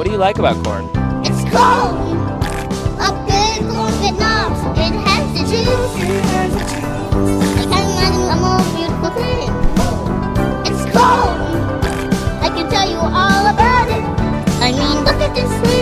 What do you like about corn? It's cold! A good corn good knobs. It has the juice. I can imagine a more beautiful thing. It's cold! I can tell you all about it. I mean, look at this thing.